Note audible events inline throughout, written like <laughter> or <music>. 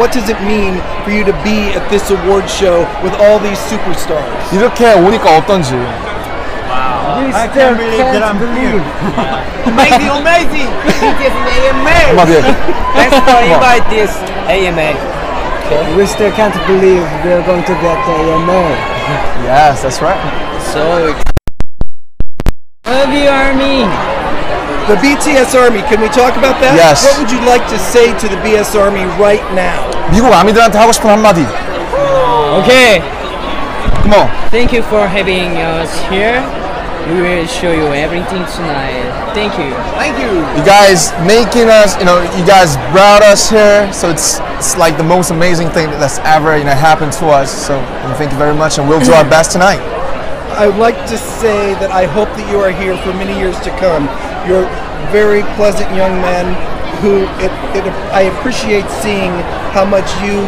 What does it mean for you to be at this award show with all these superstars? 이렇게 오니까 어떤지. Wow. I can't believe that I'm here. <laughs> amazing, amazing! It is an AMA! Thanks for invite this AMA. Okay. We still can't believe we're going to get the AMA. yes, that's right. So Love you, Army. The BTS Army, can we talk about that? Yes. What would you like to say to the BTS Army right now? 미국 아미들한테 하고 싶은 한마디. Okay, Come on. thank you for having us here. We will show you everything tonight. Thank you. Thank you. You guys making us, you know, you guys brought us here, so it's it's like the most amazing thing that's ever you know happened to us. So and thank you very much, and we'll do our best <laughs> tonight. I would like to say that I hope that you are here for many years to come. You're a very pleasant young man who it, it, I appreciate seeing how much you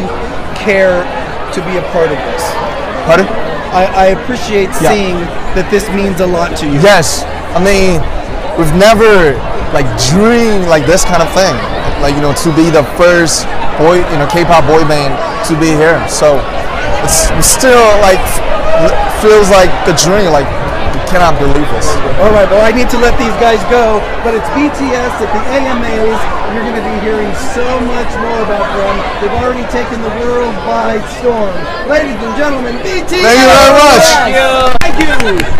care to be a part of this. Pardon? I, I appreciate Yeah. seeing that this means a lot to you. Yes. I mean, we've never like dreamed like this kind of thing. Like you know, to be the first boy, you know, K-pop boy band to be here. So it's still like feels like the dream. Like you cannot believe this. All right, well, I need to let these guys go, but it's BTS at the AMAs. You're going to be hearing so much more about them. They've already taken the world by storm. Ladies and gentlemen, BTS! Thank you very much. Thank you! Thank you.